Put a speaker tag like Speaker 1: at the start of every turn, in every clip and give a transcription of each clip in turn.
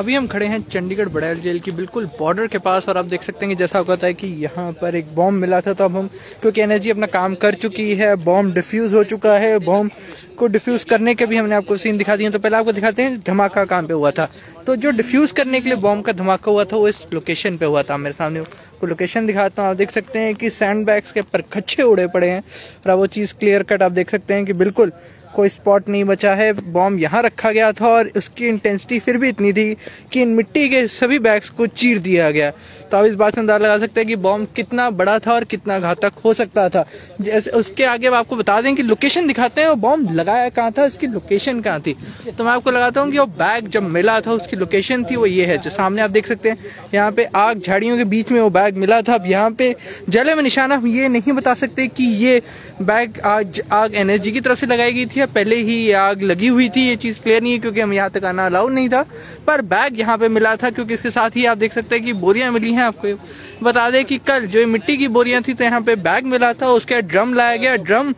Speaker 1: अभी हम खड़े हैं चंडीगढ़ बड़ैल जेल की बिल्कुल बॉर्डर के पास और आप देख सकते हैं कि जैसा होता है कि यहाँ पर एक बॉम्ब मिला था तो अब हम, क्योंकि एनर्जी अपना काम कर चुकी है, बॉम्ब डिफ्यूज हो चुका है, बॉम्ब को डिफ्यूज करने के भी हमने आपको सीन दिखा दिए तो पहले आपको दिखाते हैं धमाका काम पे हुआ था। तो जो डिफ्यूज करने के लिए बॉम्ब का धमाका हुआ था, वो इस लोकेशन पे हुआ था, मेरे सामने को लोकेशन दिखाता हूँ। आप देख सकते हैं कि सैंड बैग्स के पर खच्चे उड़े पड़े हैं और वो चीज़ क्लियर कट आप देख सकते हैं कि बिल्कुल कोई स्पॉट नहीं बचा है। बॉम्ब यहाँ रखा गया था और उसकी इंटेंसिटी फिर भी इतनी थी कि इन मिट्टी के सभी बैग्स को चीर दिया गया। तो आप इस बात से अंदाज़ा लगा सकते हैं कि बॉम्ब कितना बड़ा था और कितना घातक हो सकता था। जैसे उसके आगे अब आपको बता दें कि लोकेशन दिखाते हैं। वो बॉम्ब लगाया कहाँ था? उसकी लोकेशन कहाँ थी? तो मैं आपको लगाता हूँ कि वो बैग जब मिला था, उसकी लोकेशन थी, वो ये है। जो सामने आप देख सकते हैं, यहाँ पे आग झाड़ियों के बीच में वो बैग मिला था। अब यहाँ पे जले में निशाना हम ये नहीं बता सकते कि ये बैग आज आग एनर्जी की तरफ़ से लगाई गई थी या पहले ही ये आग लगी हुई थी, ये चीज़ क्लियर नहीं है क्योंकि हम यहाँ तक आना अलाउड नहीं था। पर बैग यहाँ पे मिला था क्योंकि इसके साथ ही आप देख सकते हैं कि बोरियाँ मिली हैं। आपको बता दें कि कल जो मिट्टी की बोरियाँ थी तो यहाँ पे बैग मिला था, उसके बाद ड्रम लाया गया। ड्रम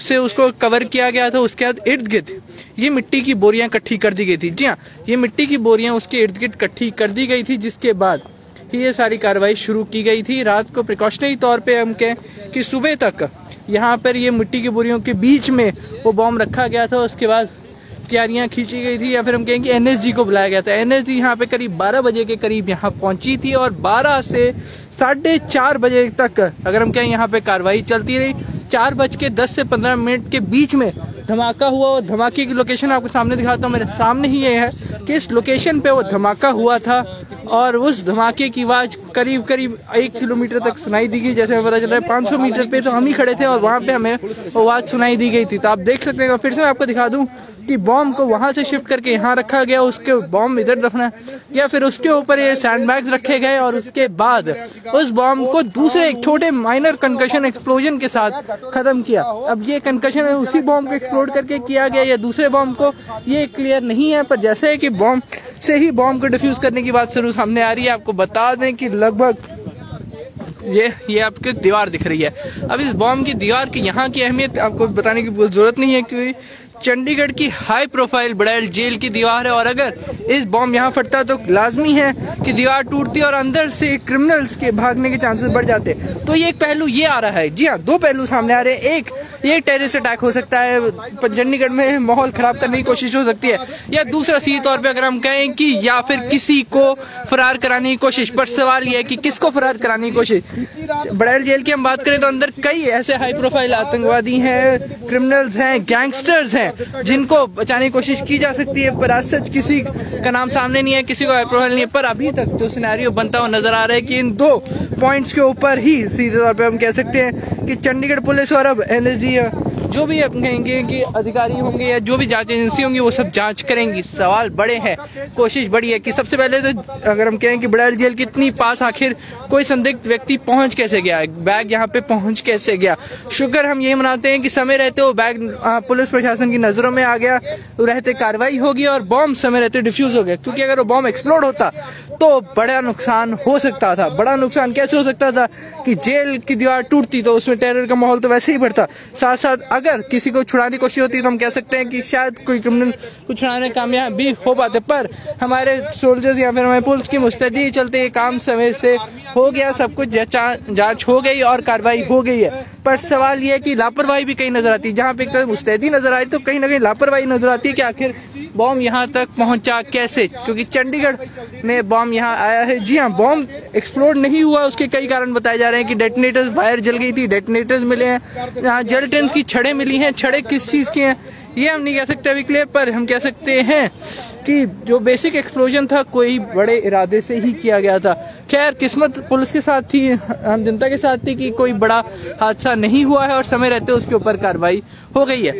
Speaker 1: से उसको कवर किया गया था, उसके बाद इर्द गिर्द ये मिट्टी की बोरियाँ इकट्ठी कर दी गई थी। जी हाँ ये मिट्टी की बोरियाँ उसके इर्द गिर्द इकट्ठी कर दी गई थी, जिसके बाद ये सारी कार्रवाई शुरू की गई थी। रात को प्रिकॉशनरी तौर पे हम कहें कि सुबह तक यहाँ पर ये मिट्टी की बोरियों के बीच में वो बॉम्ब रखा गया था, उसके बाद तैयारियाँ खींची गई थी या फिर हम कहें कि एनएसजी को बुलाया गया था। एनएसजी यहाँ पे करीब 12 बजे के करीब यहाँ पहुँची थी और 12 से साढ़े चार बजे तक अगर हम कहें यहाँ पे कार्रवाई चलती रही। चार बज के दस से पंद्रह मिनट के बीच में धमाका हुआ और धमाके की लोकेशन आपको सामने दिखाता हूँ। मेरे सामने ही ये है कि इस लोकेशन पे वो धमाका हुआ था। और उस धमाके की आवाज़ करीब करीब एक किलोमीटर तक सुनाई दी गई, जैसे हमें पता चल रहा है 500 मीटर पे तो हम ही खड़े थे और वहाँ पे हमें आवाज़ सुनाई दी गई थी। तो आप देख सकते हैं फिर से मैं आपको दिखा दूँ कि बॉम्ब को वहाँ से शिफ्ट करके यहाँ रखा गया, उसके बॉम्ब इधर रखना या फिर उसके ऊपर ये सैंड बैग्स रखे गए और उसके बाद उस बॉम्ब को दूसरे एक छोटे माइनर कंकशन एक्सप्लोजन के साथ खत्म किया। अब ये कंकशन उसी बॉम्ब को एक्सप्लोड करके किया गया, या दूसरे बॉम्ब को, ये क्लियर नहीं है, पर जैसे कि बॉम्ब से ही बॉम्ब को डिफ्यूज करने की बात शुरू सामने आ रही है। आपको बता दें कि लगभग ये ये आपकी दीवार दिख रही है। अब इस बॉम्ब की दीवार की यहाँ की अहमियत आपको बताने की ज़रूरत नहीं है, क्योंकि चंडीगढ़ की हाई प्रोफ़ाइल बड़ैल जेल की दीवार है और अगर इस बॉम्ब यहाँ फटता तो लाजमी है कि दीवार टूटती और अंदर से क्रिमिनल्स के भागने के चांसेस बढ़ जाते। तो ये एक पहलू ये आ रहा है। जी हाँ दो पहलू सामने आ रहे हैं। एक, ये टेररिस्ट अटैक हो सकता है चंडीगढ़ में माहौल खराब करने की कोशिश हो सकती है। या दूसरा सीधे तौर पर अगर हम कहें कि या फिर किसी को फरार कराने की कोशिश, पर सवाल यह है कि किसको फरार कराने की कोशिश? बड़ैल जेल की हम बात करें तो अंदर कई ऐसे हाई प्रोफ़ाइल आतंकवादी हैं क्रिमिनल्स हैं गैंगस्टर्स हैं। हैं, जिनको बचाने की कोशिश की जा सकती है, पर आज सच किसी का नाम सामने नहीं है, किसी को अप्रोवल नहीं है, पर अभी तक जो सिनेरियो बनता हुआ नज़र आ रहा है कि इन दो पॉइंट्स के ऊपर ही सीधे तौर पर हम कह सकते हैं कि चंडीगढ़ पुलिस और अब एनएसजी जो भी कहेंगे कि अधिकारी होंगे या जो भी जाँच एजेंसी होंगी, वो सब जाँच करेंगी। सवाल बड़े हैं। कोशिश बड़ी है कि सबसे पहले तो अगर हम कहें कि बड़ैल जेल कितनी पास आखिर कोई संदिग्ध व्यक्ति पहुँच कैसे गया? बैग यहाँ पे पहुँच कैसे गया? शुक्र हम ये मनाते हैं कि समय रहते वो बैग पुलिस प्रशासन की नज़रों में आ गया। रहते कार्रवाई होगी और बॉम्ब समय रहते डिफ्यूज हो गया क्योंकि अगर वो बॉम्ब एक्सप्लोड होता तो बड़ा नुकसान हो सकता था। बड़ा नुकसान कैसे हो सकता था कि जेल की दीवार टूटती तो उसमें टेरर का माहौल तो वैसे ही बढ़ता। साथ साथ अगर किसी को छुड़ाने की कोशिश होती है तो हम कह सकते हैं कि शायद कोई क्रिमिनल को छुड़ाने कामयाब भी हो पाते, पर हमारे सोल्जर्स या फिर हमारे पुलिस की मुस्तैदी चलते ये काम समय से हो गया, सब कुछ जाँच हो गई और कार्रवाई हो गई है। पर सवाल ये है कि लापरवाही भी कहीं नज़र आती है। जहाँ पे एक तरह मुस्तैदी नज़र आई तो कहीं ना कहीं लापरवाही नज़र आती है कि आखिर बॉम्ब यहाँ तक पहुँचा कैसे? क्योंकि चंडीगढ़ में बॉम्ब यहाँ आया है। जी हाँ बॉम्ब एक्सप्लोड नहीं हुआ, उसके कई कारण बताए जा रहे हैं कि डेटोनेटर्स वायर जल गई थी, डेटोनेटर्स मिले हैं। यहाँ जल टेंस की छड़े मिली हैं, छड़े किस चीज़ की हैं, ये हम नहीं कह सकते अभी क्लियर पर हम कह सकते हैं कि जो बेसिक एक्सप्लोजन था, कोई बड़े इरादे से ही किया गया था। खैर, किस्मत पुलिस के साथ थी, हम जनता के साथ थी कि कोई बड़ा हादसा नहीं हुआ है और समय रहते उसके ऊपर कार्रवाई हो गई है।